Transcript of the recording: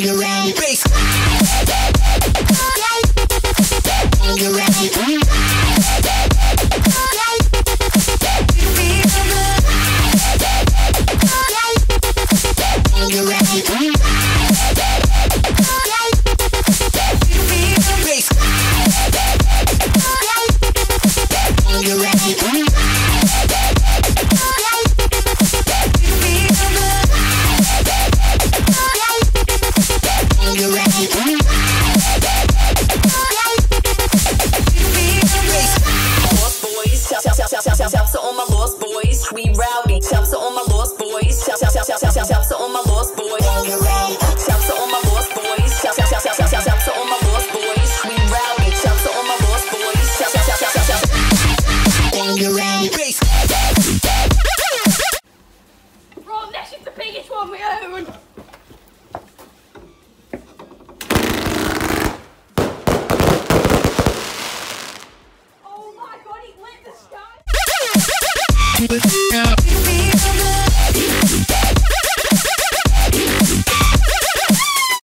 bang, bang. We rowdy. Shouts to all my lost boys. Shout, shout, shout, shout, shout, shout, to all my lost boys. Shouts to all my lost boys. Shout, shout, shout, shout, shout, shout, to all my lost boys. We rowdy. Shouts to all my lost boys. Shout, shout, shout, shout, shout, shout. Bro, this is the biggest one we own. Feel the